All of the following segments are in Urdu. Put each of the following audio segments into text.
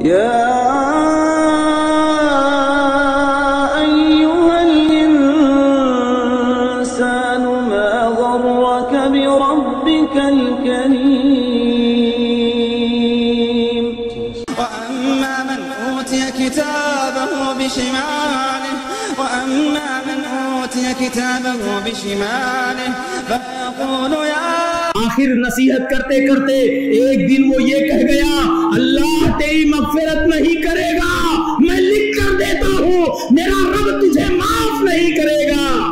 يا أيها الإنسان ما غرك بربك الكريم؟ وأما من أوتي كتابه بشماله وأما من أوتي كتابه بشماله آخر نصیحت کرتے کرتے ایک دن وہ یہ کہہ گیا، اللہ تیری مغفرت نہیں کرے گا، میں لکھ کر دیتا ہوں، میرا رب تجھے معاف نہیں کرے گا۔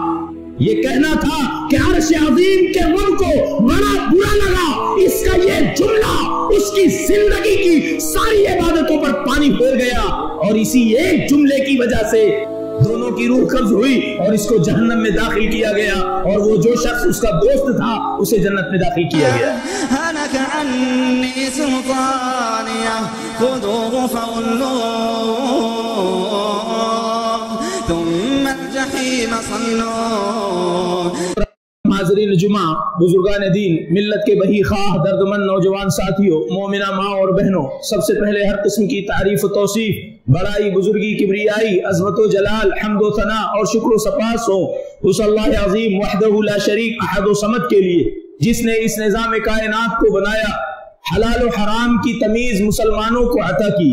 یہ کہنا تھا کہ عرش عظیم کے من کو بڑا برا لگا۔ اس کا یہ جملہ اس کی زندگی کی ساری عبادتوں پر پانی پھیر گیا۔ اور اسی ایک جملے کی وجہ سے دونوں کی روح قبض ہوئی اور اس کو جہنم میں داخل کیا گیا۔ اور وہ جو شخص اس کا دوست تھا اسے جنت میں داخل کیا گیا۔ بزرگان دین، ملت کے بہی خواہ، دردمند نوجوان ساتھیوں، مومنہ ماں اور بہنوں، سب سے پہلے ہر قسم کی تعریف و توصیف، بڑائی، بزرگی، کبریائی، عظمت و جلال، حمد و ثنا اور شکر و سپاس ہو اس اللہ عظیم وحدہ لا شریک احد و سمت کے لیے، جس نے اس نظام کائنات کو بنایا، حلال و حرام کی تمیز مسلمانوں کو عطا کی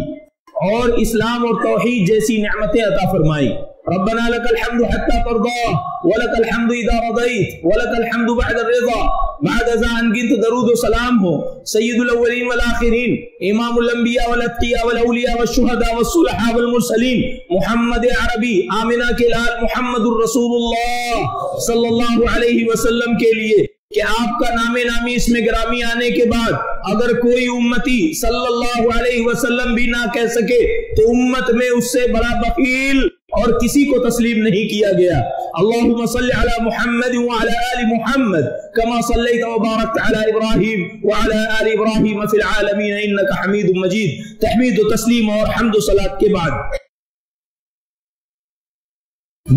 اور اسلام اور توحید جیسی نعمتیں عطا فرمائی۔ ربنا لك الحمد حتى ترضى، ولك الحمد اذا رضيت، ولك الحمد بعد الرضا. بعد ذا ان قلت درود و سلام ہو سید الاولین والآخرین امام الانبیاء والاتقیاء والاولیاء والشہداء والصلحاء والمرسلین محمد عربی آمنہ کے لال محمد الرسول اللہ صلی اللہ علیہ وسلم کے لیے کہ آپ کا نام نامی اس میں گرامی آنے کے بعد اگر کوئی امتی صلی اللہ علیہ وسلم بھی نہ کہہ سکے تو امت میں اس سے بڑا بخیل اور کسی کو تسلیم نہیں کیا گیا۔ اللہم صلی علی محمد وعلى آل محمد، کما صلیت و بارکت علی ابراہیم وعلى آل ابراہیم فی العالمین، انکا حمید مجید۔ تحمید و تسلیم اور حمد و صلاة کے بعد۔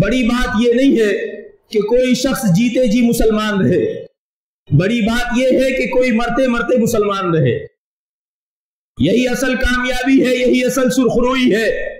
بڑی بات یہ نہیں ہے کہ کوئی شخص جیتے جی مسلمان رہے۔ بڑی بات یہ ہے کہ کوئی مرتے مرتے مسلمان رہے۔ یہی اصل کامیابی ہے، یہی اصل سرخروئی ہے۔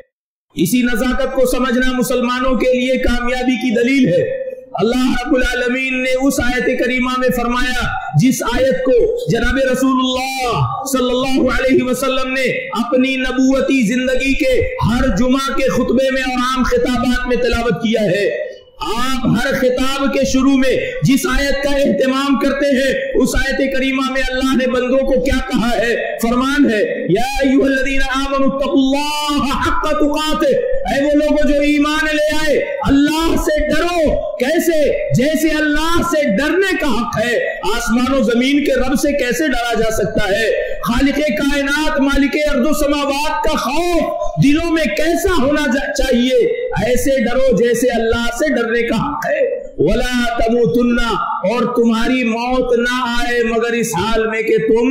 اسی نزاکت کو سمجھنا مسلمانوں کے لیے کامیابی کی دلیل ہے۔ اللہ رب العالمین نے اس آیت کریمہ میں فرمایا، جس آیت کو جناب رسول اللہ صلی اللہ علیہ وسلم نے اپنی نبوتی زندگی کے ہر جمعہ کے خطبے میں اور عام خطابات میں تلاوت کیا ہے۔ آپ ہر خطاب کے شروع میں جس آیت کا اہتمام کرتے ہیں، اس آیت کریمہ میں اللہ نے بندوں کو کیا کہا ہے؟ فرمان ہے، یا ایوہ الذین آمنوا اتقوا اللہ حق تقاتے اے وہ لوگوں جو ایمان لے آئے، اللہ سے ڈرو۔ کیسے؟ جیسے اللہ سے ڈرنے کا حق ہے، آسمان و زمین کے رب سے کیسے ڈرا جا سکتا ہے؟ خالق کائنات، مالک ارض و سماوات کا خوف دلوں میں کیسا ہونا چاہیے؟ ایسے ڈرو جیسے اللہ سے ڈرنے کا حق ہے۔ ولا تموتن، اور تمہاری موت نہ آئے مگر اس حال میں کہ تم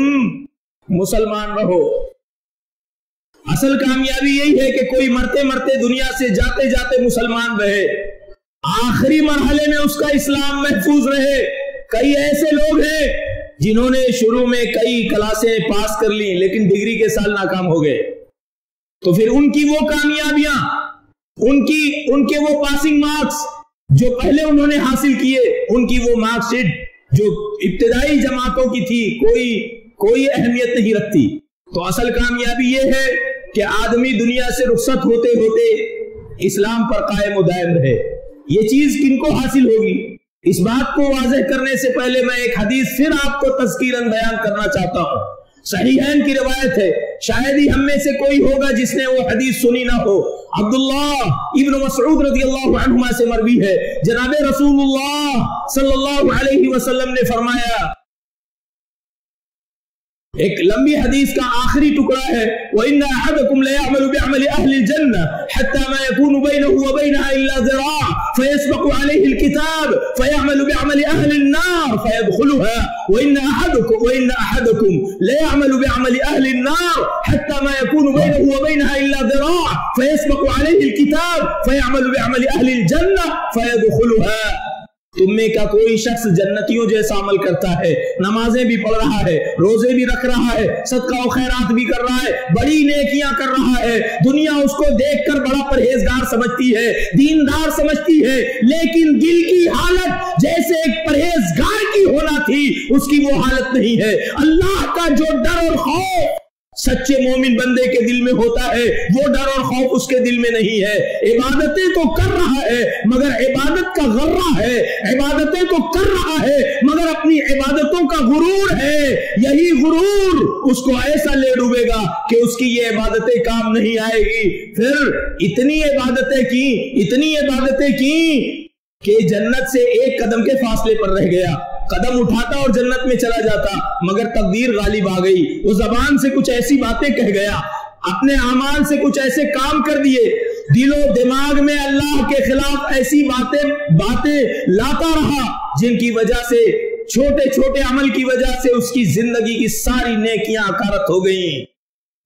مسلمان رہو۔ اصل کامیابی یہی ہے کہ کوئی مرتے مرتے دنیا سے جاتے جاتے مسلمان رہے۔ آخری مرحلے میں اس کا اسلام محفوظ رہے۔ کئی ایسے لوگ ہیں جنہوں نے شروع میں کئی کلاسیں پاس کر لی لیکن ڈگری کے سال ناکام ہو گئے۔ تو پھر ان کی وہ کامیابیاں، ان کی، ان کے وہ پاسنگ مارکس جو پہلے انہوں نے حاصل کیے، ان کی وہ مارک شیٹ جو ابتدائی جماعتوں کی تھی، کوئی کوئی اہمیت نہیں رکھتی۔ تو اصل کامیابی یہ ہے کہ آدمی دنیا سے رخصت ہوتے ہوتے اسلام پر قائم و دائم رہے۔ یہ چیز کن کو حاصل ہوگی؟ اس بات کو واضح کرنے سے پہلے میں ایک حدیث پھر آپ کو تذکیرن بیان کرنا چاہتا ہوں۔ صحیحین کی روایت ہے، شاید ہی ہم میں سے کوئی ہوگا جس نے وہ حدیث سنی نہ ہو۔ عبداللہ ابن مسعود رضی اللہ عنہما سے مروی ہے۔ جناب رسول اللہ صلی اللہ علیہ وسلم نے فرمایا ایک لمبی حدیث کا آخری ٹکڑا ہے وَإِنَّا أَحَدَكُمْ لَيَعْمَلُ بِعْمَلِ أَهْلِ الْجَنَّةِ حَتَّى مَا يَكُونُ بَيْنَهُ وَبَيْنَهَا إِلَّا ذِرَاعَ فَيَسْبَقُ عَلَيْهِ الْكِتَابِ فَيَعْمَلُ بِعْمَلِ أَهْلِ النَّارِ فَيَدْخُلُهَا وَإِنَّ أَحَدَكُمْ وَإِنَّ أَحَدَكُمْ لَيَعْمَلُ بِعْمَلِ أَهْلِ النَّارِ حَتَّى مَا يَكُونُ بَيْنَهُ وَبَيْنَهَا إِلَّا ذِرَاعَ فَيَسْبَقُ عَلَيْهِ الْكِتَابِ فَيَعْمَلُ بِعْمَلِ أَهْلِ الْجَنَّةِ فَيَدْخُلُهَا تم میں کا کوئی شخص جنتیوں جیسا عمل کرتا ہے، نمازیں بھی پڑھ رہا ہے، روزے بھی رکھ رہا ہے، صدقہ و خیرات بھی کر رہا ہے، بڑی نیکیاں کر رہا ہے، دنیا اس کو دیکھ کر بڑا پرہیزگار سمجھتی ہے، دیندار سمجھتی ہے، لیکن دل کی حالت جیسے ایک پرہیزگار کی ہونا تھی، اس کی وہ حالت نہیں ہے۔ اللہ کا جو ڈر اور خوف سچے مومن بندے کے دل میں ہوتا ہے، وہ ڈر اور خوف اس کے دل میں نہیں ہے۔ عبادتیں تو کر رہا ہے، مگر عبادت کا غرہ ہے۔ عبادتیں تو کر رہا ہے، مگر اپنی عبادتوں کا غرور ہے۔ یہی غرور اس کو ایسا لے ڈوبے گا کہ اس کی یہ عبادتیں کام نہیں آئے گی۔ پھر اتنی عبادتیں کی، اتنی عبادتیں کی کہ جنت سے ایک قدم کے فاصلے پر رہ گیا۔ قدم اٹھاتا اور جنت میں چلا جاتا، مگر تقدیر غالب آ گئی۔ وہ زبان سے کچھ ایسی باتیں کہہ گیا، اپنے اعمال سے کچھ ایسے کام کر دیے۔ دل و دماغ میں اللہ کے خلاف ایسی باتیں باتیں لاتا رہا، جن کی وجہ سے، چھوٹے چھوٹے عمل کی وجہ سے اس کی زندگی کی ساری نیکیاں اکارت ہو گئیں۔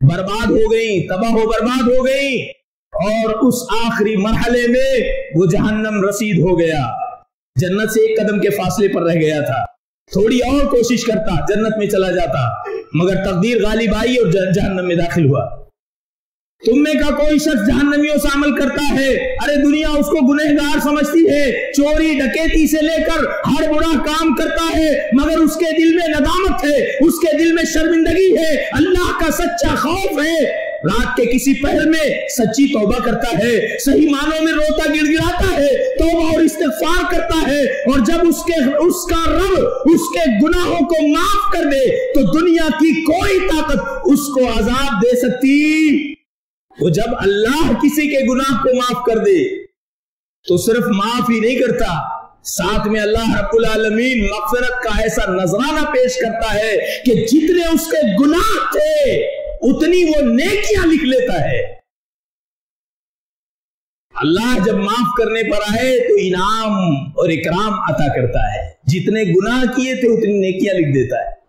برباد ہو گئیں، تباہ و برباد ہو گئیں۔ اور اس آخری مرحلے میں وہ جہنم رسید ہو گیا۔ جنت سے ایک قدم کے فاصلے پر رہ گیا تھا۔ تھوڑی اور کوشش کرتا، جنت میں چلا جاتا، مگر تقدیر غالب آئی اور جہنم میں داخل ہوا۔ تم میں کا کوئی شخص جہنمیوں سے عمل کرتا ہے؟ ارے دنیا اس کو گنہگار سمجھتی ہے۔ چوری، ڈکیتی سے لے کر ہر برا کام کرتا ہے، مگر اس کے دل میں ندامت ہے، اس کے دل میں شرمندگی ہے۔ اللہ کا سچا خوف ہے۔ رات کے کسی پہر میں سچی توبہ کرتا ہے، صحیح معنوں میں روتا گڑ گڑاتا ہے، توبہ اور استغفار کرتا ہے، اور جب اس کے، اس کا رب اس کے گناہوں کو معاف کر دے، تو دنیا کی کوئی طاقت اس کو عذاب دے سکتی۔ وہ جب اللہ کسی کے گناہ کو معاف کر دے، تو صرف معاف ہی نہیں کرتا، ساتھ میں اللہ رب العالمین مغفرت کا ایسا نذرانہ پیش کرتا ہے کہ جتنے اس کے گناہ تھے اتنی وہ نیکیاں لکھ لیتا ہے۔ اللہ جب معاف کرنے پر آئے تو انعام اور اکرام عطا کرتا ہے۔ جتنے گناہ کیے تھے اتنی نیکیاں لکھ دیتا ہے۔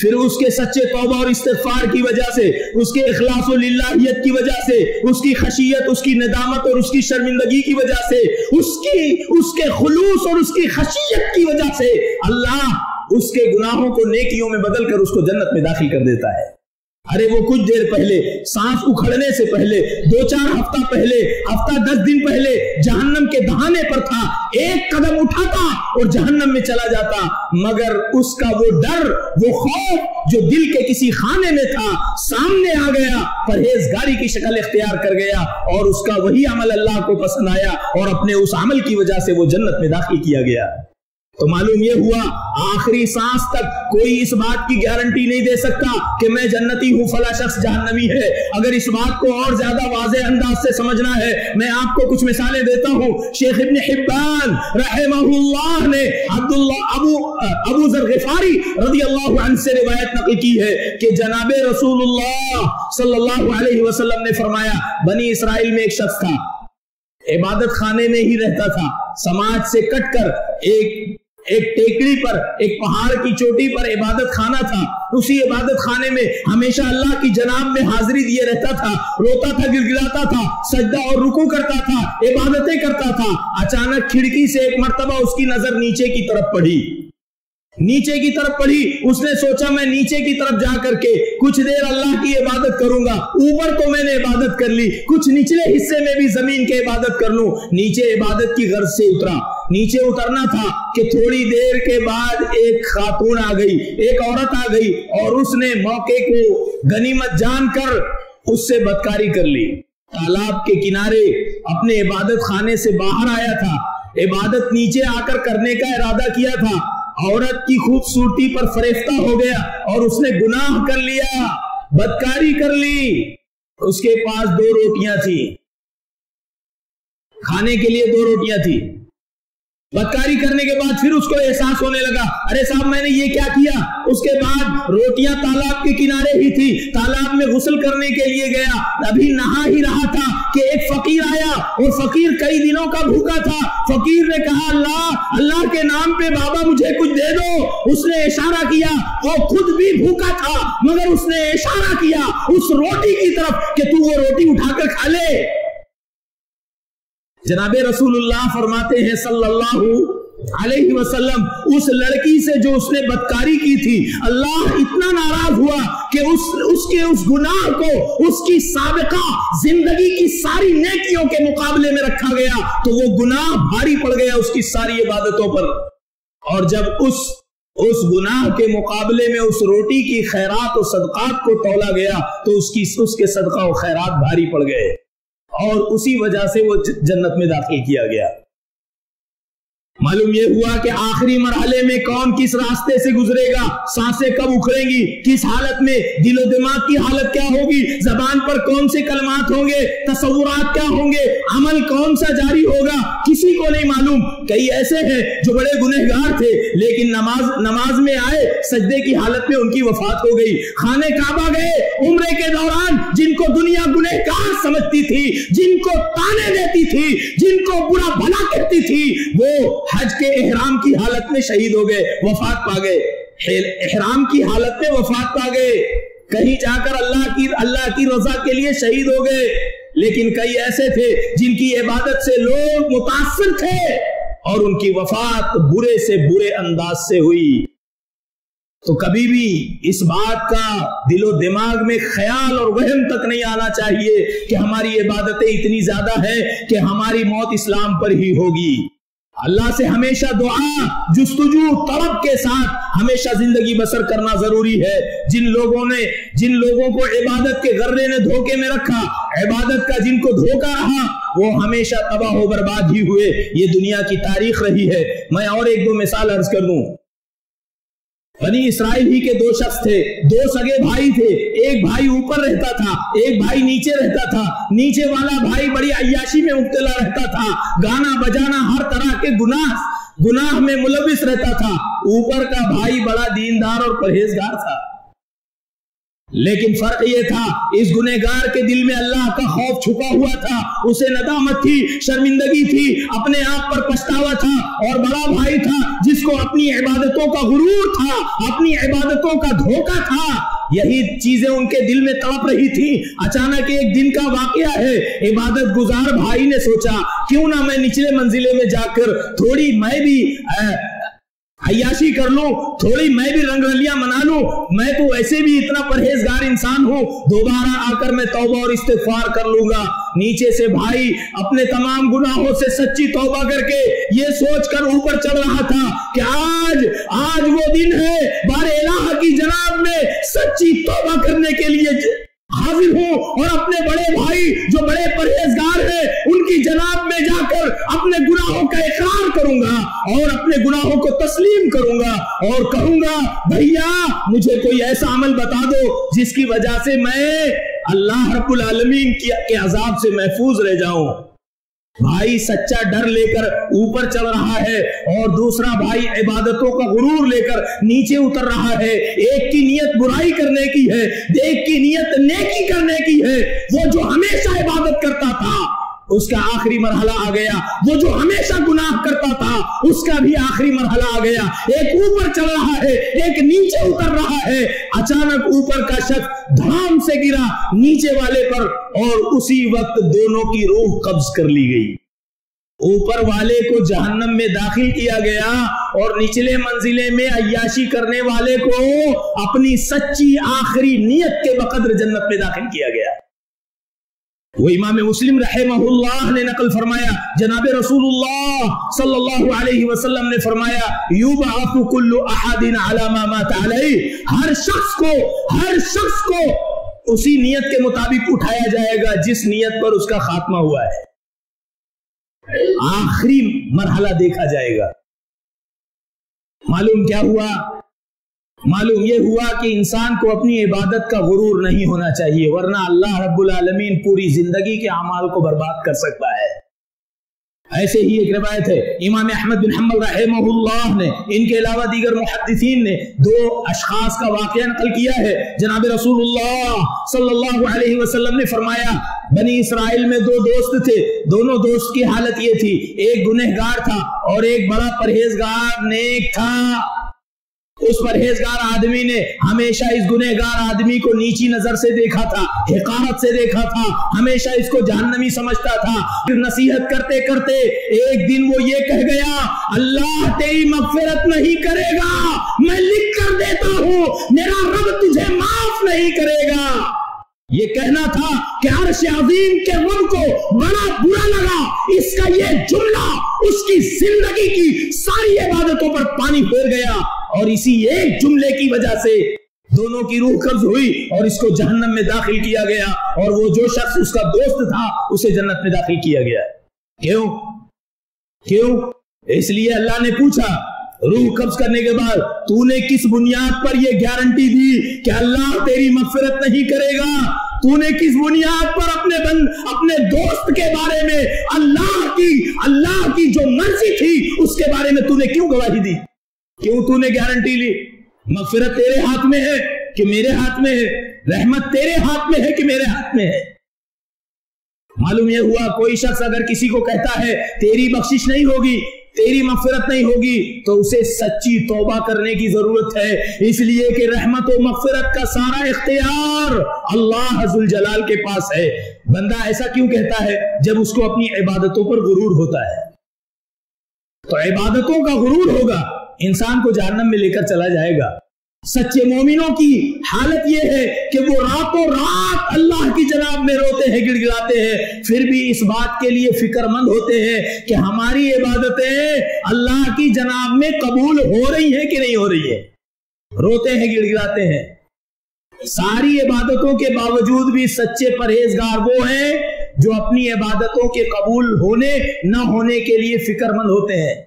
پھر اس کے سچے توبہ اور استغفار کی وجہ سے، اس کے اخلاص و للہیت کی وجہ سے، اس کی خشیت، اس کی ندامت اور اس کی شرمندگی کی وجہ سے، اس کی، اس کے خلوص اور اس کی خشیت کی وجہ سے اللہ اس کے گناہوں کو نیکیوں میں بدل کر اس کو جنت میں داخل کر دیتا ہے۔ ارے وہ کچھ دیر پہلے، سانس اکھڑنے سے پہلے، دو چار ہفتہ پہلے، ہفتہ دس دن پہلے جہنم کے دہانے پر تھا، ایک قدم اٹھاتا اور جہنم میں چلا جاتا، مگر اس کا وہ ڈر، وہ خوف جو دل کے کسی خانے میں تھا، سامنے آ گیا پرہیزگاری کی شکل اختیار کر گیا اور اس کا وہی عمل اللہ کو پسند آیا اور اپنے اس عمل کی وجہ سے وہ جنت میں داخل کیا گیا۔ تو معلوم یہ ہوا، آخری سانس تک کوئی اس بات کی گارنٹی نہیں دے سکتا کہ میں جنتی ہوں فلا شخص جہنمی ہے۔ اگر اس بات کو اور زیادہ واضح انداز سے سمجھنا ہے، میں آپ کو کچھ مثالیں دیتا ہوں۔ شیخ ابن حبان رحمہ اللہ نے عبداللہ ابو ابو ذر غفاری رضی اللہ عنہ سے روایت نقل کی ہے کہ جناب رسول اللہ صلی اللہ علیہ وسلم نے فرمایا، بنی اسرائیل میں ایک شخص تھا۔ عبادت خانے میں ہی رہتا تھا۔ سماج سے کٹ کر ایک ایک ٹیکڑی پر، ایک پہاڑ کی چوٹی پر عبادت خانہ تھا۔ اسی عبادت خانے میں ہمیشہ اللہ کی جناب میں حاضری دیے رہتا تھا، روتا تھا گر تھا، سجدہ اور رکو کرتا تھا، عبادتیں کرتا تھا۔ اچانک کھڑکی سے ایک مرتبہ اس کی نظر نیچے کی طرف پڑی نیچے کی طرف پڑھی، اس نے سوچا میں نیچے کی طرف جا کر کے کچھ دیر اللہ کی عبادت کروں گا، اوپر تو میں نے عبادت کر لی، کچھ نچلے حصے میں بھی زمین کے عبادت کر لوں۔ نیچے عبادت کی غرض سے اترا۔ نیچے اترنا تھا کہ تھوڑی دیر کے بعد ایک خاتون آ گئی، ایک عورت آ گئی اور اس نے موقع کو غنیمت جان کر اس سے بدکاری کر لی۔ تالاب کے کنارے اپنے عبادت خانے سے باہر آیا تھا۔ عبادت نیچے آ کر کرنے کا ارادہ کیا تھا۔ عورت کی خوبصورتی پر فریفتہ ہو گیا اور اس نے گناہ کر لیا، بدکاری کر لی۔ اس کے پاس دو روٹیاں تھی کھانے کے لیے دو روٹیاں تھی بدکاری کرنے کے بعد پھر اس کو احساس ہونے لگا۔ ارے صاحب، میں نے یہ کیا کیا؟ اس کے بعد روٹیاں تالاب کے کنارے ہی تھی۔ تالاب میں غسل کرنے کے لیے گیا۔ ابھی نہا ہی رہا تھا کہ ایک فقیر آیا اور فقیر کئی دنوں کا بھوکا تھا۔ فقیر نے کہا، اللہ اللہ کے نام پہ بابا مجھے کچھ دے دو۔ اس نے اشارہ کیا وہ خود بھی بھوکا تھا، مگر اس نے اشارہ کیا اس روٹی کی طرف کہ تو وہ روٹی اٹھا کر کھا لے۔ جناب رسول اللہ فرماتے ہیں صلی اللہ علیہ وسلم، اس لڑکی سے جو اس نے بدکاری کی تھی، اللہ اتنا ناراض ہوا کہ اس اس کے اس گناہ کو، اس کی سابقہ زندگی کی ساری نیکیوں کے مقابلے میں رکھا گیا، تو وہ گناہ بھاری پڑ گیا اس کی ساری عبادتوں پر۔ اور جب اس اس گناہ کے مقابلے میں اس روٹی کی خیرات و صدقات کو تولا گیا، تو اس کی، اس کے صدقہ و خیرات بھاری پڑ گئے۔ اور اسی وجہ سے وہ جنت میں داخل کیا گیا۔ معلوم یہ ہوا کہ آخری مرحلے میں کون کس راستے سے گزرے گا؟ سانسیں کب اکھڑیں گی؟ کس حالت میں؟ دل و دماغ کی حالت کیا ہوگی؟ زبان پر کون سے کلمات ہوں گے؟ تصورات کیا ہوں گے؟ عمل کون سا جاری ہوگا؟ کسی کو نہیں معلوم۔ کئی ایسے ہیں جو بڑے گنہگار تھے، لیکن نماز نماز میں آئے، سجدے کی حالت میں ان کی وفات ہو گئی۔ خانے کعبہ گئے، عمرے کے دوران جن کو دنیا گنہگار سمجھتی تھی، جن کو تانے دیتی تھی، جن کو برا بھلا کہتی تھی، وہ حج کے احرام کی حالت میں شہید ہو گئے، وفات پا گئے۔ احرام کی حالت میں وفات پا گئے۔ کہیں جا کر اللہ کی اللہ کی رضا کے لیے شہید ہو گئے۔ لیکن کئی ایسے تھے جن کی عبادت سے لوگ متاثر تھے اور ان کی وفات برے سے برے انداز سے ہوئی۔ تو کبھی بھی اس بات کا دل و دماغ میں خیال اور وہم تک نہیں آنا چاہیے کہ ہماری عبادتیں اتنی زیادہ ہیں کہ ہماری موت اسلام پر ہی ہوگی۔ اللہ سے ہمیشہ دعا، جستجو طلب کے ساتھ ہمیشہ زندگی بسر کرنا ضروری ہے۔ جن لوگوں نے، جن لوگوں کو عبادت کے غرے نے دھوکے میں رکھا، عبادت کا جن کو دھوکا رہا، وہ ہمیشہ تباہ و برباد ہی ہوئے۔ یہ دنیا کی تاریخ رہی ہے۔ میں اور ایک دو مثال عرض کر دوں۔ بنی اسرائیل ہی کے دو شخص تھے۔ دو سگے بھائی تھے۔ ایک بھائی اوپر رہتا تھا، ایک بھائی نیچے رہتا تھا۔ نیچے والا بھائی بڑی عیاشی میں مبتلا رہتا تھا۔ گانا بجانا ہر طرح کے گناہ گناہ میں ملوث رہتا تھا۔ اوپر کا بھائی بڑا دیندار اور پرہیزگار تھا۔ لیکن فرق یہ تھا، اس گنہگار کے دل میں اللہ کا خوف چھپا ہوا تھا، اسے ندامت تھی، شرمندگی تھی، اپنے آپ پر پچھتاوا تھا اور بڑا بھائی تھا، جس کو اپنی عبادتوں کا غرور تھا، اپنی عبادتوں کا دھوکہ تھا۔ یہی چیزیں ان کے دل میں تڑپ رہی تھی۔ اچانک ایک دن کا واقعہ ہے۔ عبادت گزار بھائی نے سوچا، کیوں نہ میں نچلے منزلے میں جا کر تھوڑی میں بھی عیاشی کر لوں، تھوڑی میں بھی رنگ رلیاں منا لوں، میں تو ایسے بھی اتنا پرہیزگار انسان ہوں، دوبارہ آ کر میں توبہ اور استغفار کر لوں گا۔ نیچے سے بھائی، اپنے تمام گناہوں سے سچی توبہ کر کے یہ سوچ کر اوپر چڑھ رہا تھا کہ آج آج وہ دن ہے، بار الہ کی جناب میں سچی توبہ کرنے کے لیے حاضر ہوں اور اپنے بڑے بھائی جو بڑے پرہیزگار ہیں، ان کی جناب میں جا کر اپنے گناہوں کا اقرار کروں گا اور اپنے گناہوں کو تسلیم کروں گا اور کہوں گا، بھیا، مجھے کوئی ایسا عمل بتا دو جس کی وجہ سے میں اللہ رب العالمین کے عذاب سے محفوظ رہ جاؤں۔ بھائی سچا ڈر لے کر اوپر چل رہا ہے اور دوسرا بھائی عبادتوں کا غرور لے کر نیچے اتر رہا ہے۔ ایک کی نیت برائی کرنے کی ہے، ایک کی نیت نیکی کرنے کی ہے۔ وہ جو ہمیشہ عبادت کرتا تھا اس کا آخری مرحلہ آ گیا۔ وہ جو ہمیشہ گناہ کرتا تھا، اس کا بھی آخری مرحلہ آ گیا۔ ایک اوپر چل رہا ہے، ایک نیچے اتر رہا ہے۔ اچانک اوپر کا شخص دھام سے گرا، نیچے والے پر، اور اسی وقت دونوں کی روح قبض کر لی گئی۔ اوپر والے کو جہنم میں داخل کیا گیا، اور نچلے منزلے میں عیاشی کرنے والے کو اپنی سچی آخری نیت کے بقدر جنت میں داخل کیا گیا۔ وہ امام مسلم رحمہ اللہ نے نقل فرمایا، جناب رسول اللہ صلی اللہ علیہ وسلم نے فرمایا، یوبعث کل احد علی ما مات علیہ، ہر شخص کو، ہر شخص کو اسی نیت کے مطابق اٹھایا جائے گا جس نیت پر اس کا خاتمہ ہوا ہے۔ آخری مرحلہ دیکھا جائے گا۔ معلوم کیا ہوا؟ معلوم یہ ہوا کہ انسان کو اپنی عبادت کا غرور نہیں ہونا چاہیے، ورنہ اللہ رب العالمین پوری زندگی کے اعمال کو برباد کر سکتا ہے۔ ایسے ہی ایک روایت ہے، امام احمد بن حمل رحمہ اللہ نے، ان کے علاوہ دیگر محدثین نے دو اشخاص کا واقعہ نقل کیا ہے۔ جناب رسول اللہ صلی اللہ علیہ وسلم نے فرمایا، بنی اسرائیل میں دو دوست تھے۔ دونوں دوست کی حالت یہ تھی، ایک گنہگار تھا اور ایک بڑا پرہیزگار نیک تھا۔ اس پرہیزگار آدمی نے ہمیشہ اس گنہگار آدمی کو نیچی نظر سے دیکھا تھا، حقارت سے دیکھا تھا، ہمیشہ اس کو جہنمی سمجھتا تھا۔ پھر نصیحت کرتے کرتے ایک دن وہ یہ کہہ گیا، اللہ تیری مغفرت نہیں کرے گا، میں لکھ کر دیتا ہوں، میرا رب تجھے معاف نہیں کرے گا۔ یہ کہنا تھا کہ عرش عظیم کے رب کو بڑا برا لگا، اس کا یہ جملہ، اس کی زندگی کی ساری عبادتوں پر پانی پھیر گیا اور اسی ایک جملے کی وجہ سے دونوں کی روح قبض ہوئی اور اس کو جہنم میں داخل کیا گیا اور وہ جو شخص اس کا دوست تھا، اسے جنت میں داخل کیا گیا۔ کیوں؟ کیوں؟ اس لیے اللہ نے پوچھا روح قبض کرنے کے بعد تو نے کس بنیاد پر یہ گارنٹی دی کہ اللہ تیری مغفرت نہیں کرے گا؟ تو نے کس بنیاد پر اپنے بند اپنے دوست کے بارے میں اللہ کی اللہ کی جو مرضی تھی اس کے بارے میں تو نے کیوں گواہی دی؟ کیوں تو نے گارنٹی لی؟ مغفرت تیرے ہاتھ میں ہے کہ میرے ہاتھ میں ہے؟ رحمت تیرے ہاتھ میں ہے کہ میرے ہاتھ میں ہے؟ معلوم یہ ہوا کوئی شخص اگر کسی کو کہتا ہے تیری بخشش نہیں ہوگی تیری مغفرت نہیں ہوگی تو اسے سچی توبہ کرنے کی ضرورت ہے۔ اس لیے کہ رحمت و مغفرت کا سارا اختیار اللہ حضل جلال کے پاس ہے۔ بندہ ایسا کیوں کہتا ہے؟ جب اس کو اپنی عبادتوں پر غرور ہوتا ہے۔ تو عبادتوں کا غرور ہوگا۔ انسان کو جہنم میں لے کر چلا جائے گا۔ سچے مومنوں کی حالت یہ ہے کہ وہ راتوں رات اللہ کی جناب میں روتے ہیں گڑ گڑاتے ہیں۔ پھر بھی اس بات کے لیے فکر مند ہوتے ہیں کہ ہماری عبادتیں اللہ کی جناب میں قبول ہو رہی ہیں کہ نہیں ہو رہی ہے روتے ہیں گڑ گڑاتے ہیں۔ ساری عبادتوں کے باوجود بھی سچے پرہیزگار وہ ہیں جو اپنی عبادتوں کے قبول ہونے، نہ ہونے کے لیے فکر مند ہوتے ہیں۔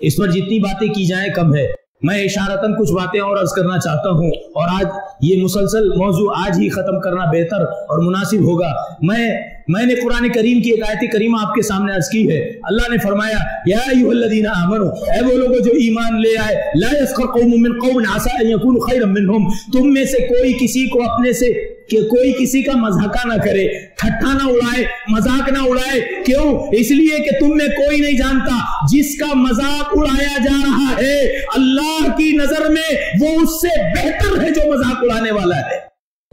اس پر جتنی باتیں کی جائیں، کم ہے۔ میں اشارتاً کچھ باتیں اور عرض کرنا چاہتا ہوں اور آج یہ مسلسل موضوع آج ہی ختم کرنا بہتر اور مناسب ہوگا۔ میں میں نے قرآن کریم کی ایک آیت کریمہ آپ کے سامنے عرض کی ہے۔ اللہ نے فرمایا، یا ایوہ الذین آمنوا، اے وہ لوگوں جو ایمان لے آئے، لا یسخر قوم من قوم عسى ان يكونوا خيرا منهم تم میں سے کوئی کسی کو اپنے سے کہ کوئی کسی کا مذاقہ نہ کرے ٹھٹھا نہ اڑائے، مذاق نہ اڑائے۔ کیوں؟ اس لیے کہ تم میں کوئی نہیں جانتا جس کا مذاق اڑایا جا رہا ہے۔ اللہ کی نظر میں وہ اس سے بہتر ہے جو مذاق اڑانے والا ہے۔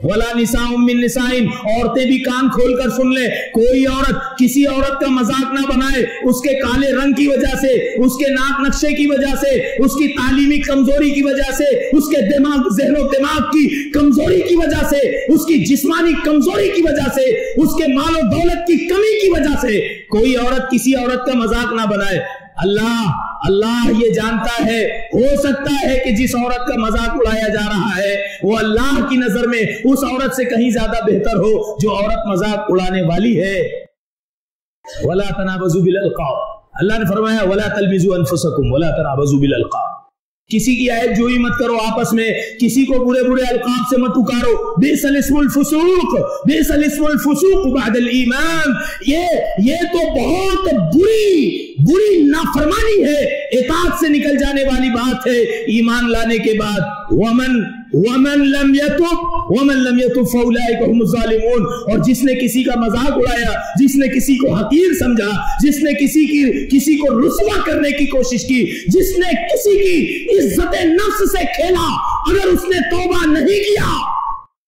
ولا نساء من نساء عورتیں بھی کان کھول کر سن لے کوئی عورت کسی عورت کا مذاق نہ بنائے، اس کے کالے رنگ کی وجہ سے، اس کے ناک نقشے کی وجہ سے، اس کی تعلیمی کمزوری کی وجہ سے، اس کے دماغ، ذہن و دماغ کی کمزوری کی وجہ سے، اس کی جسمانی کمزوری کی وجہ سے، اس کے مال و دولت کی کمی کی وجہ سے کوئی عورت کسی عورت کا مذاق نہ بنائے۔ اللہ اللہ یہ جانتا ہے، ہو سکتا ہے کہ جس عورت کا مذاق اڑایا جا رہا ہے، وہ اللہ کی نظر میں اس عورت سے کہیں زیادہ بہتر ہو جو عورت مذاق اڑانے والی ہے۔ ولا تنابزوا بالالقاب اللہ نے فرمایا، ولا تلبزوا انفسکم ولا تنابزوا بالالقاب کسی کی آیت جوئی مت کرو آپس میں، کسی کو برے برے القاب سے مت پکارو۔ بیس الاسم الفسوق، بیس الاسم الفسوق بعد الایمان۔ یہ یہ تو بہت بری بری نافرمانی ہے۔ اطاعت سے نکل جانے والی بات ہے، ایمان لانے کے بعد۔ ومن ومن لم يتب، ومن لم يتب فاولئك هم الظالمون۔ اور جس نے کسی کا مذاق اڑایا، جس نے کسی کو حقیر سمجھا، جس نے کسی کی، کسی کو رسوا کرنے کی کوشش کی، جس نے کسی کی عزت نفس سے کھیلا، اگر اس نے توبہ نہیں کیا،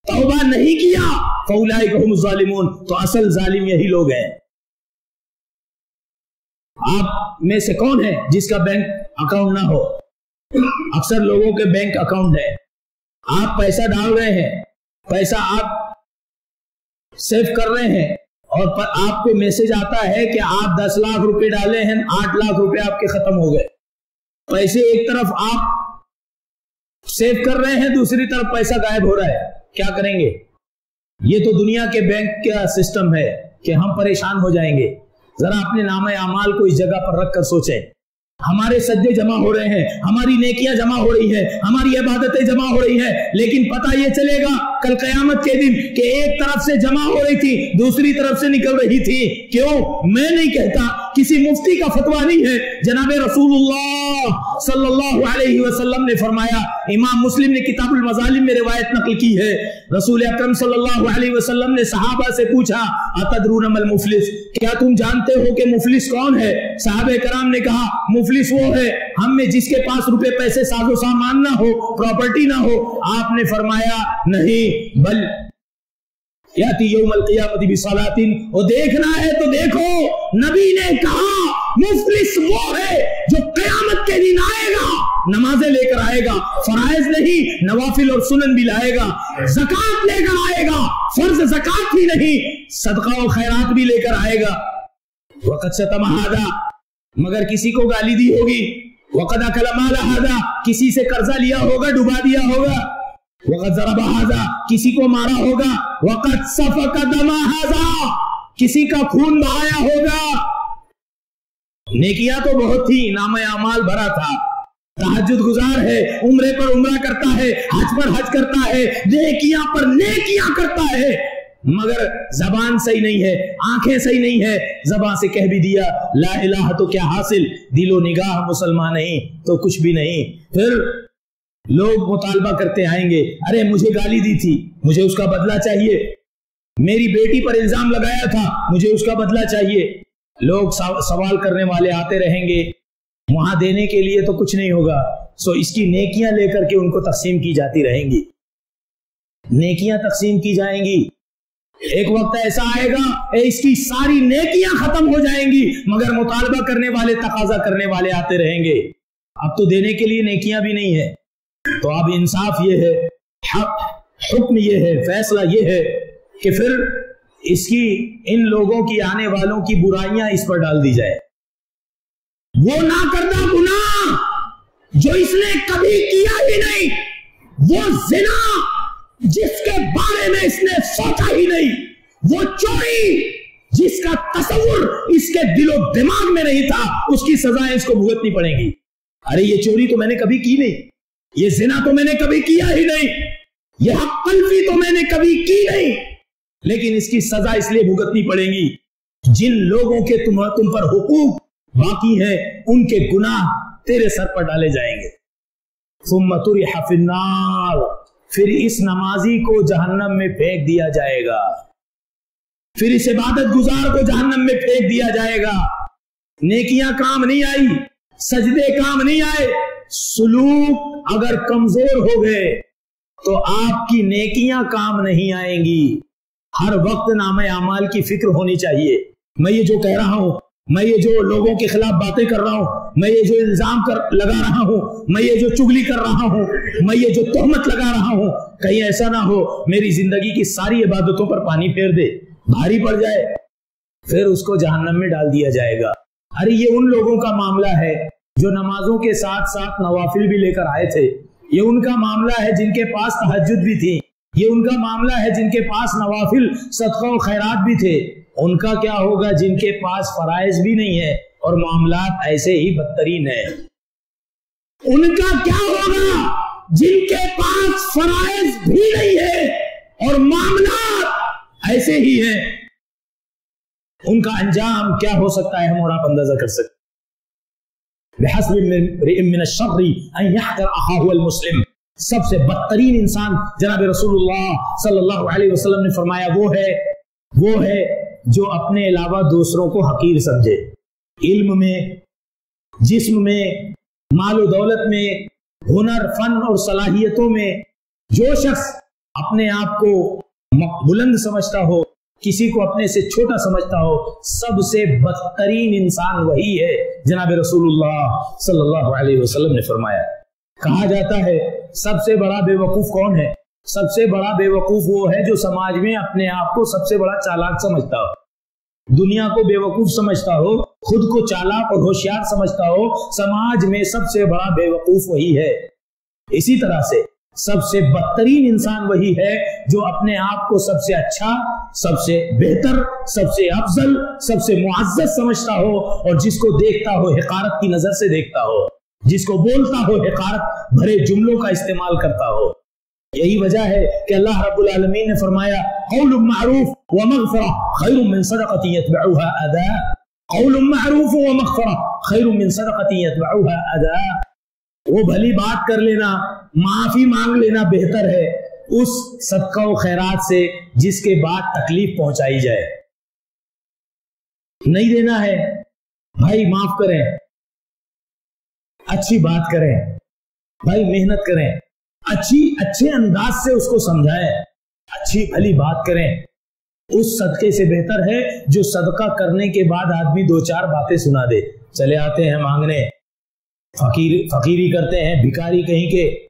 توبہ نہیں کیا فاولئك هم الظالمون۔ تو اصل ظالم یہی لوگ ہیں۔ آپ میں سے کون ہے جس کا بینک اکاؤنٹ نہ ہو؟ اکثر لوگوں کے بینک اکاؤنٹ ہے آپ پیسہ ڈال رہے ہیں، پیسہ آپ سیو کر رہے ہیں اور آپ کو میسج آتا ہے کہ آپ دس لاکھ روپے ڈالے ہیں، آٹھ لاکھ روپے آپ کے ختم ہو گئے۔ پیسے ایک طرف آپ سیو کر رہے ہیں، دوسری طرف پیسہ غائب ہو رہا ہے۔ کیا کریں گے؟ یہ تو دنیا کے بینک کا سسٹم ہے کہ ہم پریشان ہو جائیں گے۔ ذرا اپنے نام اعمال کو اس جگہ پر رکھ کر سوچیں۔ ہمارے سجدے جمع ہو رہے ہیں، ہماری نیکیاں جمع ہو رہی ہیں، ہماری عبادتیں جمع ہو رہی ہیں، لیکن پتہ یہ چلے گا کل قیامت کے دن کہ ایک طرف سے جمع ہو رہی تھی، دوسری طرف سے نکل رہی تھی۔ کیوں؟ میں نہیں کہتا، کسی مفتی کا فتویٰ نہیں ہے۔ جناب رسول اللہ اللہ صلی اللہ علیہ وسلم نے فرمایا، امام مسلم نے کتاب المظالم میں روایت نقل کی ہے۔ رسول اکرم صلی اللہ علیہ وسلم نے صحابہ سے پوچھا، اتدرون مل مفلس کیا تم جانتے ہو کہ مفلس کون ہے؟ صحابہ کرام نے کہا، مفلس وہ ہے، ہم میں جس کے پاس روپے، پیسے، ساز و سامان نہ ہو، پراپرٹی نہ ہو۔ آپ نے فرمایا، نہیں، بل یاتی یوم القیامت بصلاتن۔ وہ دیکھنا ہے تو دیکھو، نبی نے کہا، مفلس وہ ہے جو قیامت کے دن آئے گا، نمازیں لے کر آئے گا، فرائض نہیں، نوافل اور سنن بھی لائے گا زکات لے کر آئے گا، فرض زکات بھی نہیں، صدقہ و خیرات بھی لے کر آئے گا۔ وقت سے تمہادا مگر کسی کو گالی دی ہوگی۔ وقت اکلمال کسی سے قرضہ لیا ہوگا، ڈبا دیا ہوگا۔ وقت ضرب ہاضا کسی کو مارا ہوگا۔ وقت سفک دما کسی کا خون بہایا ہوگا۔ نیکیاں تو بہت تھی نام اعمال بھرا تھا۔ تحجد گزار ہے، عمرے پر عمرہ کرتا ہے، حج پر حج کرتا ہے، نیکیاں پر نیکیاں کرتا ہے۔ مگر زبان صحیح نہیں ہے، آنکھیں صحیح نہیں ہے۔ زبان سے کہہ بھی دیا، لا الہ تو کیا حاصل؟ دل و نگاہ مسلمان نہیں، تو کچھ بھی نہیں۔ پھر لوگ مطالبہ کرتے آئیں گے، ارے مجھے گالی دی تھی، مجھے اس کا بدلہ چاہیے۔ میری بیٹی پر الزام لگایا تھا، مجھے اس کا بدلہ چاہیے۔ لوگ سوال کرنے والے آتے رہیں گے، وہاں دینے کے لیے تو کچھ نہیں ہوگا۔ سو اس کی نیکیاں لے کر کے ان کو تقسیم کی جاتی رہیں گی۔ نیکیاں تقسیم کی جائیں گی۔ ایک وقت ایسا آئے گا اس کی ساری نیکیاں ختم ہو جائیں گی، مگر مطالبہ کرنے والے، تقاضا کرنے والے آتے رہیں گے۔ اب تو دینے کے لیے نیکیاں بھی نہیں ہے تو اب انصاف یہ ہے، حق، حکم یہ ہے، فیصلہ یہ ہے کہ پھر اس کی ان لوگوں کی آنے والوں کی برائیاں اس پر ڈال دی جائے۔ وہ نہ کردہ گناہ جو اس نے کبھی کیا ہی نہیں، وہ زنا جس کے بارے میں اس نے سوچا ہی نہیں، وہ چوری جس کا تصور اس کے دل و دماغ میں نہیں تھا، اس کی سزائیں اس کو بھگتنی پڑیں گی۔ ارے، یہ چوری تو میں نے کبھی کی نہیں، یہ زنا تو میں نے کبھی کیا ہی نہیں، یہ حق قلفی تو میں نے کبھی کی نہیں۔ لیکن اس کی سزا اس لیے بھگتنی پڑے گی۔ جن لوگوں کے تم تم پر حقوق باقی ہیں، ان کے گناہ تیرے سر پر ڈالے جائیں گے۔ ثم النار، پھر اس نمازی کو جہنم میں پھینک دیا جائے گا۔ پھر اس عبادت گزار کو جہنم میں پھینک دیا جائے گا۔ نیکیاں کام نہیں آئی، سجدے کام نہیں آئے، سلوک اگر کمزور ہو گئے، تو آپ کی نیکیاں کام نہیں آئیں گی۔ ہر وقت نام اعمال کی فکر ہونی چاہیے۔ میں یہ جو کہہ رہا ہوں، میں یہ جو لوگوں کے خلاف باتیں کر رہا ہوں، میں یہ جو الزام کر لگا رہا ہوں، میں یہ جو چگلی کر رہا ہوں، میں یہ جو تہمت لگا رہا ہوں، کہیں ایسا نہ ہو، میری زندگی کی ساری عبادتوں پر پانی پھیر دے، بھاری پڑ جائے، پھر اس کو جہنم میں ڈال دیا جائے گا۔ ارے، یہ ان لوگوں کا معاملہ ہے جو نمازوں کے ساتھ ساتھ نوافل بھی لے کر آئے تھے۔ یہ ان کا معاملہ ہے جن کے پاس تحجد بھی تھی یہ ان کا معاملہ ہے جن کے پاس نوافل، صدقہ و خیرات بھی تھے۔ ان کا کیا ہوگا جن کے پاس فرائض بھی نہیں ہے اور معاملات ایسے ہی بدترین ہے ان کا کیا ہوگا جن کے پاس فرائض بھی نہیں ہے اور معاملات ایسے ہی ہیں؟ ان کا انجام کیا ہو سکتا ہے ہم اور آپ اندازہ کر سکتے بحسب من الشر ان يحقر اخاه المسلم۔ سب سے بدترین انسان جناب رسول اللہ صلی اللہ علیہ وسلم نے فرمایا وہ ہے وہ ہے جو اپنے علاوہ دوسروں کو حقیر سمجھے۔ علم میں، جسم میں، مال و دولت میں، ہنر، فن اور صلاحیتوں میں جو شخص اپنے آپ کو بلند سمجھتا ہو، کسی کو اپنے سے چھوٹا سمجھتا ہو، سب سے بدترین انسان وہی ہے، جناب رسول اللہ صلی اللہ علیہ وسلم نے فرمایا۔ کہا جاتا ہے سب سے بڑا بے وقوف کون ہے؟ سب سے بڑا بے وقوف وہ ہے جو سماج میں اپنے آپ کو سب سے بڑا چالاک سمجھتا ہو۔ دنیا کو بے وقوف سمجھتا ہو، خود کو چالاک اور ہوشیار سمجھتا ہو، سماج میں سب سے بڑا بے وقوف وہی ہے۔ اسی طرح سے سب سے بدترین انسان وہی ہے جو اپنے آپ کو سب سے اچھا سب سے بہتر، سب سے افضل، سب سے معزز سمجھتا ہو اور جس کو دیکھتا ہو، حقارت کی نظر سے دیکھتا ہو۔ جس کو بولتا ہو حقارت بھرے جملوں کا استعمال کرتا ہو۔ یہی وجہ ہے کہ اللہ رب العالمین نے فرمایا، قول معروف ومغفرہ خیر من صدقة يتبعوها ادا۔ قول معروف ومغفرہ خیر من صدقۃ یتبعها اذى وہ بھلی بات کر لینا، معافی مانگ لینا بہتر ہے اس صدقہ و خیرات سے جس کے بعد تکلیف پہنچائی جائے۔ نہیں دینا ہے، بھائی معاف کریں۔ اچھی بات کریں، بھائی محنت کریں، اچھی، اچھے انداز سے اس کو سمجھائیں، اچھی بھلی بات کریں۔ اس صدقے سے بہتر ہے جو صدقہ کرنے کے بعد آدمی دو چار باتیں سنا دے۔ چلے آتے ہیں مانگنے۔ فقیر، فقیری کرتے ہیں، بھکاری کہیں کے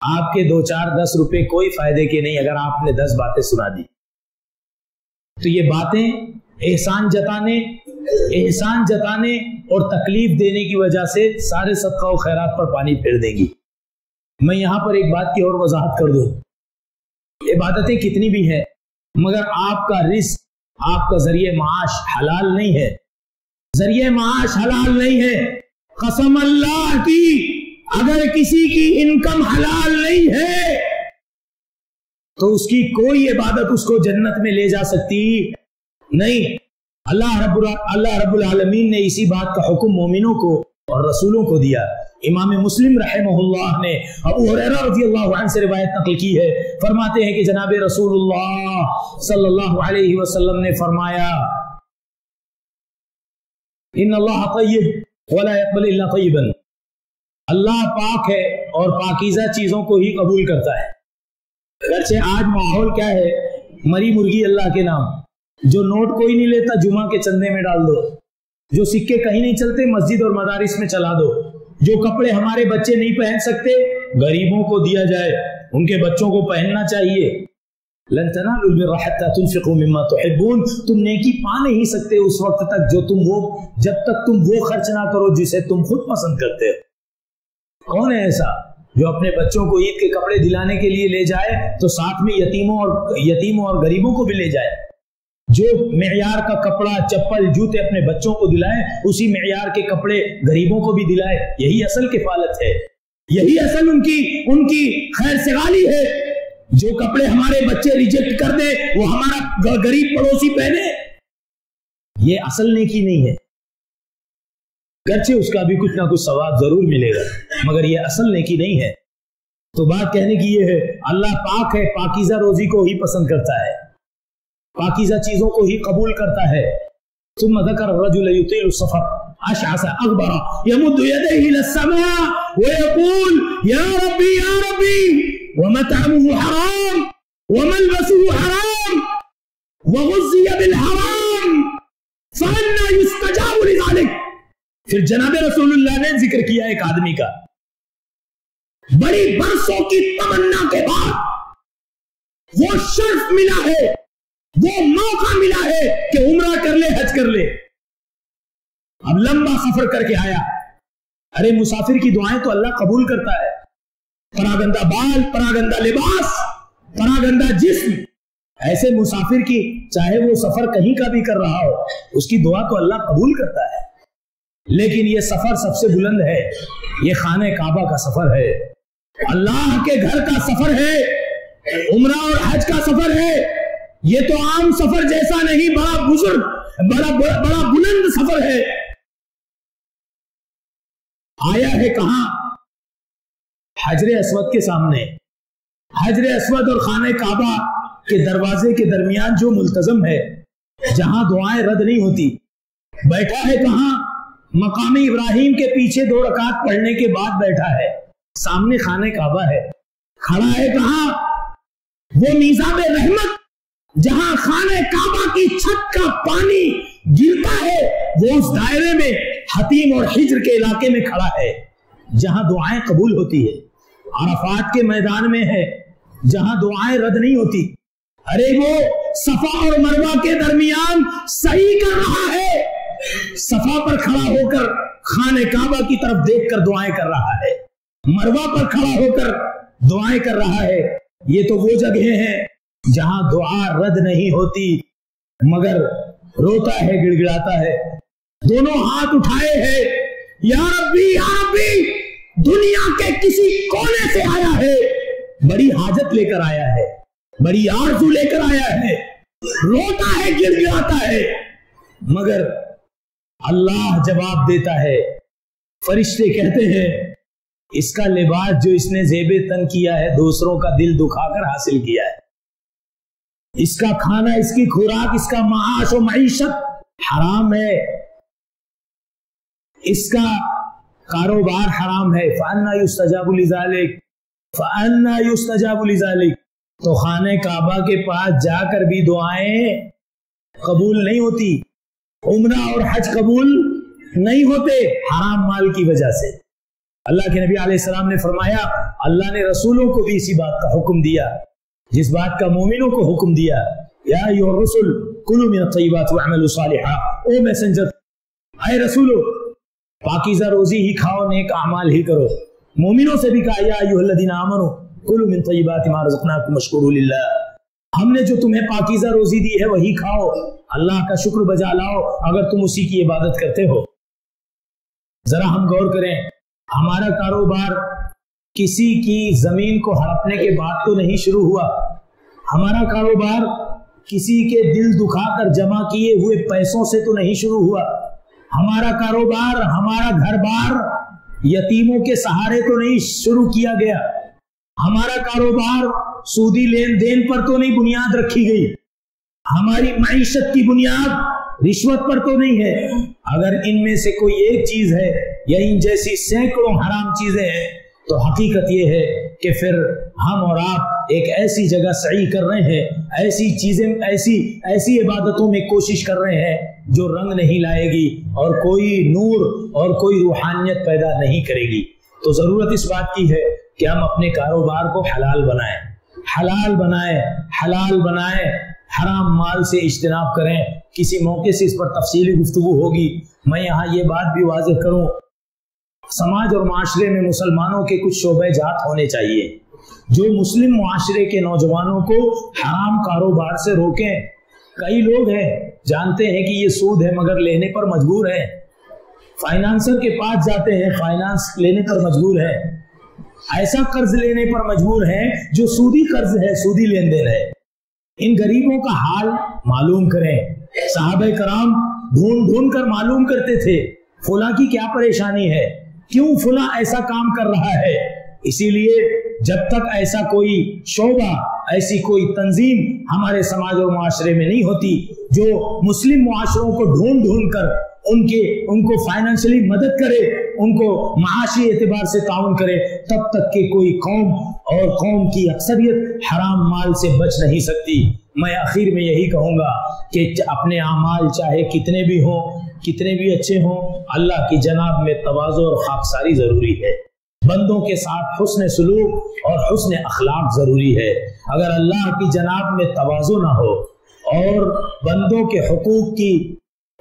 آپ کے دو چار دس روپے کوئی فائدے کے نہیں اگر آپ نے دس باتیں سنا دی۔ تو یہ باتیں احسان جتانے احسان جتانے اور تکلیف دینے کی وجہ سے سارے صدقہ و خیرات پر پانی پھیر دیں گی۔ میں یہاں پر ایک بات کی اور وضاحت کر دوں۔ عبادتیں کتنی بھی ہیں، مگر آپ کا رزق، آپ کا ذریعہ معاش حلال نہیں ہے۔ ذریعہ معاش حلال نہیں ہے۔ قسم اللہ کی، اگر کسی کی انکم حلال نہیں ہے، تو اس کی کوئی عبادت اس کو جنت میں لے جا سکتی نہیں۔ اللہ رب اللہ رب العالمین نے اسی بات کا حکم مومنوں کو اور رسولوں کو دیا۔ امام مسلم رحمہ اللہ نے ابو حریرہ رضی اللہ عنہ سے روایت نقل کی ہے۔ فرماتے ہیں کہ جناب رسول اللہ صلی اللہ علیہ وسلم نے فرمایا، ان اللہ طیب ولا يقبل الا طیبا اللہ پاک ہے اور پاکیزہ چیزوں کو ہی قبول کرتا ہے۔ اگرچہ آج ماحول کیا ہے، مری مرغی اللہ کے نام۔ جو نوٹ کوئی نہیں لیتا، جمعہ کے چندے میں ڈال دو۔ جو سکے کہیں نہیں چلتے، مسجد اور مدارس میں چلا دو۔ جو کپڑے ہمارے بچے نہیں پہن سکتے، غریبوں کو دیا جائے۔ ان کے بچوں کو پہننا چاہیے۔ تم نیکی پا نہیں سکتے اس وقت تک جو تم وہ جب تک تم وہ خرچ نہ کرو جسے تم خود پسند کرتے ہو۔ کون ہے ایسا جو اپنے بچوں کو عید کے کپڑے دلانے کے لیے لے جائے تو ساتھ میں یتیموں اور یتیموں اور غریبوں کو بھی لے جائے؟ جو معیار کا کپڑا، چپل، جوتے اپنے بچوں کو دلائے اسی معیار کے کپڑے غریبوں کو بھی دلائے یہی اصل کفالت ہے۔ یہی اصل ان کی ان کی خیر سگالی ہے۔ جو کپڑے ہمارے بچے ریجیکٹ کر دے وہ ہمارا غریب پڑوسی پہنے۔ یہ اصل نیکی نہیں ہے۔ گرچہ اس کا بھی کچھ نہ کچھ ثواب ضرور ملے گا، مگر یہ اصل نیکی نہیں ہے۔ تو بات کہنے کی یہ ہے، اللہ پاک ہے، پاکیزہ روزی کو ہی پسند کرتا ہے۔ پاکیزہ چیزوں کو ہی قبول کرتا ہے۔ ثم ذكر الرجل يطيل السفر۔ اشعث اغبر يمد يديه الى السماء ويقول، يا ربي يا ربي، ومطعمه حرام، وملبسه حرام وغزي بالحرام فانا يستجاب لذلك. پھر جناب رسول اللہ نے ذکر کیا ایک آدمی کا۔ بڑی برسوں کی تمنا کے بعد وہ شرف ملا ہے۔ وہ موقع ملا ہے کہ عمرہ کر لے، حج کر لے۔ اب لمبا سفر کر کے آیا۔ ارے مسافر کی دعائیں تو اللہ قبول کرتا ہے۔ پراگندہ بال، پراگندہ لباس، پراگندہ جسم۔ ایسے مسافر کی چاہے وہ سفر کہیں کا بھی کر رہا ہو، اس کی دعا تو اللہ قبول کرتا ہے۔ لیکن یہ سفر سب سے بلند ہے۔ یہ خانہ کعبہ کا سفر ہے۔ اللہ کے گھر کا سفر ہے۔ عمرہ اور حج کا سفر ہے۔ یہ تو عام سفر جیسا نہیں، بڑا بزرگ، بڑا بڑا بلند سفر ہے۔ آیا ہے کہاں؟ حجر اسود کے سامنے۔ حجر اسود اور خانہ کعبہ کے دروازے کے درمیان جو ملتظم ہے، جہاں دعائیں رد نہیں ہوتی۔ بیٹھا ہے کہاں؟ مقامی ابراہیم کے پیچھے دو رکعت پڑھنے کے بعد بیٹھا ہے۔ سامنے خانہ کعبہ ہے۔ کھڑا ہے کہاں؟ وہ نیزاب رحمت جہاں خانہ کعبہ کی چھت کا پانی گرتا ہے، وہ اس دائرے میں حتیم اور حجر کے علاقے میں کھڑا ہے، جہاں دعائیں قبول ہوتی ہے۔ عرفات کے میدان میں ہے، جہاں دعائیں رد نہیں ہوتی۔ ارے وہ صفا اور مروہ کے درمیان صحیح کر رہا ہے۔ صفا پر کھڑا ہو کر خانہ کعبہ کی طرف دیکھ کر دعائیں کر رہا ہے۔ مروہ پر کھڑا ہو کر دعائیں کر رہا ہے۔ یہ تو وہ جگہ ہیں جہاں دعا رد نہیں ہوتی، مگر روتا ہے گڑ گڑاتا ہے۔ دونوں ہاتھ اٹھائے ہیں۔ یا ربی یا ربی، دنیا کے کسی کونے سے آیا ہے۔ بڑی حاجت لے کر آیا ہے۔ بڑی آرزو لے کر آیا ہے۔ روتا ہے گڑ گڑاتا ہے۔ مگر اللہ جواب دیتا ہے۔ فرشتے کہتے ہیں، اس کا لباس جو اس نے زیب تن کیا ہے، دوسروں کا دل دکھا کر حاصل کیا ہے۔ اس کا کھانا، اس کی خوراک، اس کا معاش و معیشت حرام ہے۔ اس کا کاروبار حرام ہے۔ فانا یستجاب لذالک فانا یستجاب لذالک تو خانہ کعبہ کے پاس جا کر بھی دعائیں قبول نہیں ہوتی۔ عمرہ اور حج قبول نہیں ہوتے۔ حرام مال کی وجہ سے۔ اللہ کے نبی علیہ السلام نے فرمایا، اللہ نے رسولوں کو بھی اسی بات کا حکم دیا۔ جس بات کا مومنوں کو حکم دیا، یا ایوہ الرسل کلو من الطیبات وعملوا صالحا۔ او میسنجر اے رسولو، پاکیزہ روزی ہی کھاؤ، نیک اعمال ہی کرو۔ مومنوں سے بھی کہا، یا ایوہ الذین آمنو کلو من طیبات ما رزقناکم مشکورو للہ۔ ہم نے جو تمہیں پاکیزہ روزی دی ہے، وہی کھاؤ۔ اللہ کا شکر بجا لاؤ، اگر تم اسی کی عبادت کرتے ہو۔ ذرا ہم غور کریں، ہمارا کاروبار کسی کی زمین کو ہڑپنے کے بعد تو نہیں شروع ہوا۔ ہمارا کاروبار کسی کے دل دکھا کر جمع کیے ہوئے پیسوں سے تو نہیں شروع ہوا۔ ہمارا کاروبار، ہمارا گھر بار یتیموں کے سہارے تو نہیں شروع کیا گیا۔ ہمارا کاروبار سودی لین دین پر تو نہیں بنیاد رکھی گئی۔ ہماری معیشت کی بنیاد رشوت پر تو نہیں ہے۔ اگر ان میں سے کوئی ایک چیز ہے یا ان جیسی سینکڑوں حرام چیزیں ہیں تو حقیقت یہ ہے کہ پھر ہم اور آپ ایک ایسی جگہ صحیح کر رہے ہیں، ایسی چیزیں، ایسی ایسی عبادتوں میں کوشش کر رہے ہیں جو رنگ نہیں لائے گی اور کوئی نور اور کوئی روحانیت پیدا نہیں کرے گی۔ تو ضرورت اس بات کی ہے کہ ہم اپنے کاروبار کو حلال بنائیں۔ حلال بنائیں حلال بنائیں، حرام مال سے اجتناب کریں۔ کسی موقع سے اس پر تفصیلی گفتگو ہوگی۔ میں یہاں یہ بات بھی واضح کروں سماج اور معاشرے میں مسلمانوں کے کچھ شعبے جات ہونے چاہیے۔ جو مسلم معاشرے کے نوجوانوں کو حرام کاروبار سے روکیں۔ کئی لوگ ہیں، جانتے ہیں کہ یہ سود ہے مگر لینے پر مجبور ہیں۔ فائنانسر کے پاس جاتے ہیں، فائنانس لینے پر مجبور ہے ایسا قرض لینے پر مجبور ہے جو سودی قرض ہے، سودی لین دین ہے۔ ان غریبوں کا حال معلوم کریں۔ صحابہ کرام ڈھونڈ ڈھونڈ کر معلوم کرتے تھے، فلاں کی کیا پریشانی ہے؟ کیوں فلاں ایسا کام کر رہا ہے؟ اسی لیے جب تک ایسا کوئی شعبہ، ایسی کوئی تنظیم ہمارے سماج اور معاشرے میں نہیں ہوتی، جو مسلم معاشروں کو ڈھونڈ ڈھونڈ کر ان کے، ان کو فائنینشلی مدد کرے، ان کو معاشی اعتبار سے تعاون کرے، تب تک کہ کوئی قوم اور قوم کی اکثریت حرام مال سے بچ نہیں سکتی۔ میں آخر میں یہی کہوں گا کہ اپنے اعمال چاہے کتنے بھی ہوں، کتنے بھی اچھے ہوں، اللہ کی جناب میں توازو اور خاکساری ضروری ہے۔ بندوں کے ساتھ حسن سلوک اور حسن اخلاق ضروری ہے۔ اگر اللہ کی جناب میں توازو نہ ہو اور بندوں کے حقوق کی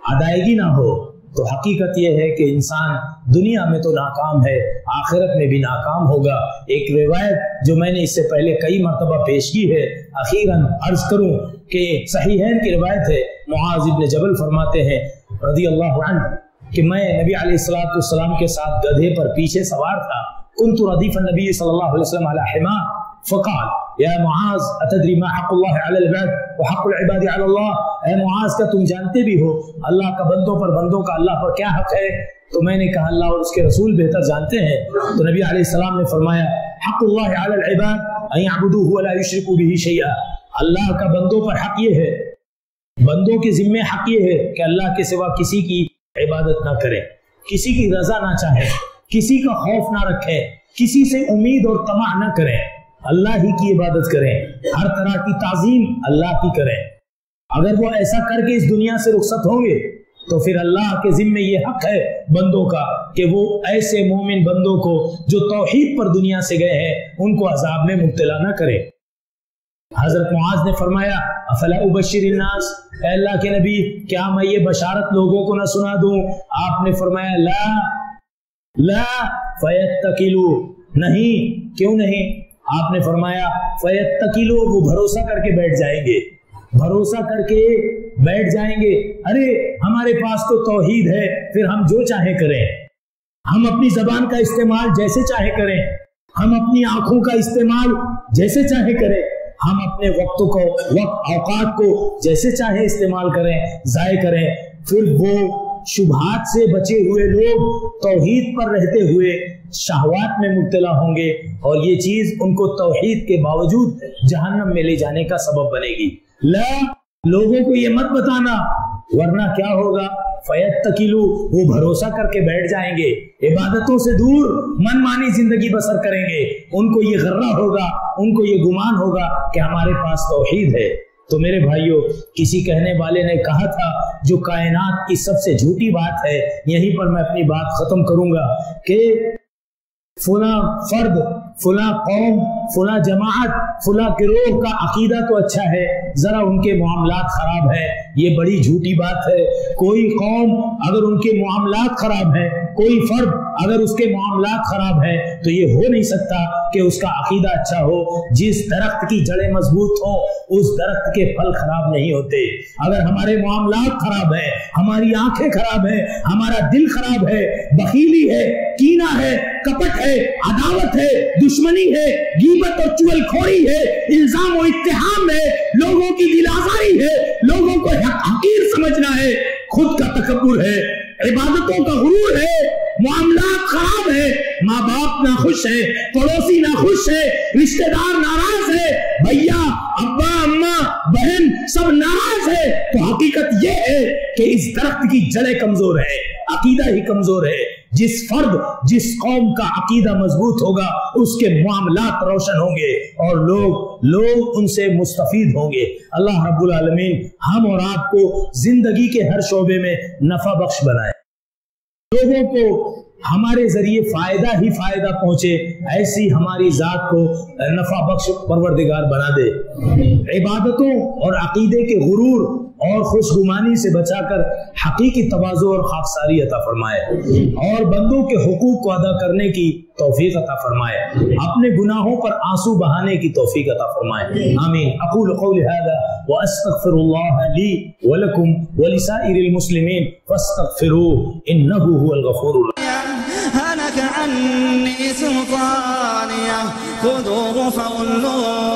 ادائیگی نہ ہو، تو حقیقت یہ ہے کہ انسان دنیا میں تو ناکام ہے۔ آخرت میں بھی ناکام ہوگا۔ ایک روایت جو میں نے اس سے پہلے کئی مرتبہ پیش کی ہے، اخیراً عرض کروں کہ صحیحین کی روایت ہے۔ معاذ ابن جبل فرماتے ہیں رضی اللہ عنہ کہ میں نبی علیہ السلاۃ والسلام کے ساتھ گدھے پر پیچھے سوار تھا۔ کنت ردیف النبی صلی اللہ علیہ وسلم علی حما فقال یا معاذ اتدری ما حق اللہ علی العباد وحق العباد علی اللہ اے معاذ کا تم جانتے بھی ہو اللہ کا بندوں پر بندوں کا اللہ پر کیا حق ہے تو میں نے کہا اللہ اور اس کے رسول بہتر جانتے ہیں تو نبی علیہ السلام نے فرمایا حق اللہ علی العباد ان يعبدوه ولا يشركوا به شيئا اللہ کا بندوں پر حق یہ ہے بندوں کے ذمہ حق یہ ہے کہ اللہ کے سوا کسی کی عبادت نہ کرے کسی کی رضا نہ چاہے کسی کا خوف نہ رکھے کسی سے امید اور طمع نہ کرے اللہ ہی کی عبادت کریں، ہر طرح کی تعظیم اللہ کی کریں۔ اگر وہ ایسا کر کے اس دنیا سے رخصت ہوں گے، تو پھر اللہ کے ذمے یہ حق ہے بندوں کا کہ وہ ایسے مومن بندوں کو جو توحید پر دنیا سے گئے ہیں، ان کو عذاب میں مبتلا نہ کرے حضرت معاذ نے فرمایا، افلا ابشر الناس؟ اے اللہ کے نبی، کیا میں یہ بشارت لوگوں کو نہ سنا دوں؟ آپ نے فرمایا، لا لا فیتکلو نہیں، کیوں نہیں؟ آپ نے فرمایا فیت تکیلو وہ بھروسہ کر کے بیٹھ جائیں گے۔ بھروسہ کر کے بیٹھ جائیں گے۔ ارے، ہمارے پاس تو توحید ہے، پھر ہم جو چاہے کریں۔ ہم اپنی زبان کا استعمال جیسے چاہے کریں۔ ہم اپنی آنکھوں کا استعمال جیسے چاہے کریں۔ ہم اپنے وقت کو، وقت، اوقات کو جیسے چاہے استعمال کریں، ضائع کریں۔ پھر وہ شبہات سے بچے ہوئے لوگ توحید پر رہتے ہوئے شہوات میں مبتلا ہوں گے اور یہ چیز ان کو توحید کے باوجود جہنم میں لے جانے کا سبب بنے گی۔ لا، لوگوں کو یہ مت بتانا، ورنہ کیا ہوگا؟ فیت تکیلو وہ بھروسہ کر کے بیٹھ جائیں گے۔ عبادتوں سے دور، من مانی زندگی بسر کریں گے۔ ان کو یہ غرہ ہوگا، ان کو یہ گمان ہوگا کہ ہمارے پاس توحید ہے۔ تو میرے بھائیوں کسی کہنے والے نے کہا تھا، جو کائنات کی سب سے جھوٹی بات ہے یہیں پر میں اپنی بات ختم کروں گا کہ فلاں فرد، فلاں قوم، فلاں جماعت، فلاں گروہ کا عقیدہ تو اچھا ہے، ذرا ان کے معاملات خراب ہے یہ بڑی جھوٹی بات ہے۔ کوئی قوم اگر ان کے معاملات خراب ہیں کوئی فرد اگر اس کے معاملات خراب ہیں تو یہ ہو نہیں سکتا کہ اس کا عقیدہ اچھا ہو، جس درخت کی جڑیں مضبوط ہو اس درخت کے پھل خراب نہیں ہوتے۔ اگر ہمارے معاملات خراب ہے ہماری آنکھیں خراب ہے ہمارا دل خراب ہے، بخیلی ہے، کینا ہے، کپٹ ہے، عداوت ہے، دشمنی ہے، غیبت اور چول کھوری ہے، الزام و اتحام ہے، لوگوں کی دل آزاری ہے، لوگوں کو حقیر سمجھنا ہے خود کا تکبر ہے، عبادتوں کا غرور ہے، معاملات خراب ہے ماں باپ نہ خوش ہے پڑوسی نہ خوش ہے رشتہ دار ناراض ہے بھیا، ابا اما بہن سب ناراض ہے تو حقیقت یہ ہے کہ اس درخت کی جڑیں کمزور ہے عقیدہ ہی کمزور ہے۔ جس فرد، جس قوم کا عقیدہ مضبوط ہوگا، اس کے معاملات روشن ہوں گے اور لوگ لوگ ان سے مستفید ہوں گے۔ اللہ رب العالمین ہم اور آپ کو زندگی کے ہر شعبے میں نفع بخش بنائے۔ لوگوں کو ہمارے ذریعے فائدہ ہی فائدہ پہنچے، ایسی ہماری ذات کو نفع بخش پروردگار بنا دے۔ عبادتوں اور عقیدے کے غرور اور خوش گمانی سے بچا کر حقیقی توازو اور خاکساری عطا فرمائے۔ اور بندوں کے حقوق کو ادا کرنے کی توفیق عطا فرمائے۔ اپنے گناہوں پر آنسو بہانے کی توفیق عطا فرمائے۔ آمین۔ اقول قول هذا واستغفر الله لي ولكم ولسائر المسلمين فاستغفروه انه هو الغفور الرحيم هلك عني سلطانيه خذوه فغلوه